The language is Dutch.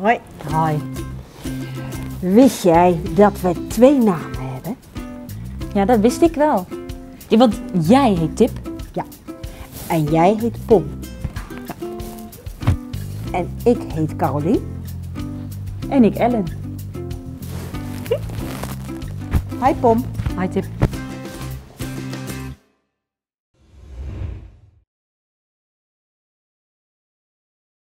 Hoi. Hoi. Wist jij dat we twee namen hebben? Ja, dat wist ik wel. Ja, want jij heet Tip. Ja. En jij heet Pom. En ik heet Carolien. En ik Ellen. Hi Pom. Hi Tip.